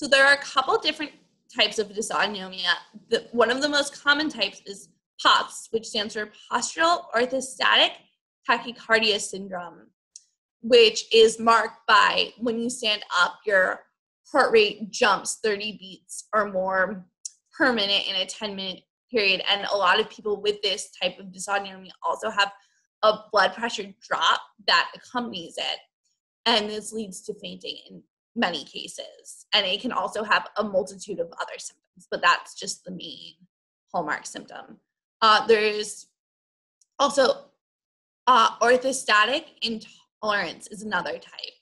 So there are a couple different types of dysautonomia. The, one of the most common types is POTS, which stands for postural orthostatic tachycardia syndrome, which is marked by when you stand up, your heart rate jumps 30 beats or more per minute in a 10 minute period. And a lot of people with this type of dysautonomia also have a blood pressure drop that accompanies it. And this leads to fainting in many cases. And it can also have a multitude of other symptoms, but that's just the main hallmark symptom. Uh, there's also uh, orthostatic intolerance is another type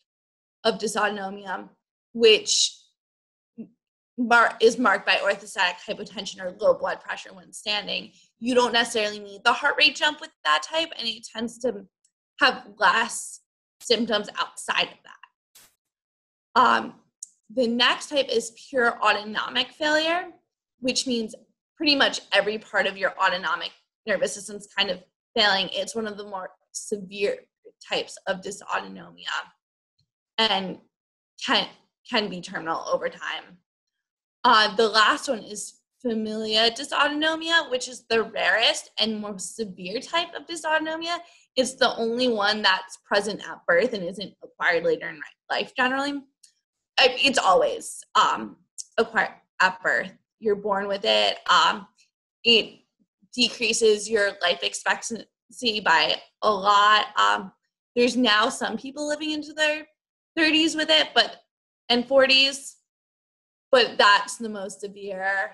of dysautonomia, which mar- is marked by orthostatic hypotension or low blood pressure when standing. You don't necessarily need the heart rate jump with that type, and it tends to have less symptoms outside of that. Um, the next type is pure autonomic failure, which means pretty much every part of your autonomic nervous system's kind of failing. It's one of the more severe types of dysautonomia and can can be terminal over time. Uh, the last one is familial dysautonomia, which is the rarest and most severe type of dysautonomia. It's the only one that's present at birth and isn't acquired later in life generally. It's always um, acquired at birth. You're born with it. Um, it decreases your life expectancy by a lot. Um, there's now some people living into their 30s with it, but and 40s, but that's the most severe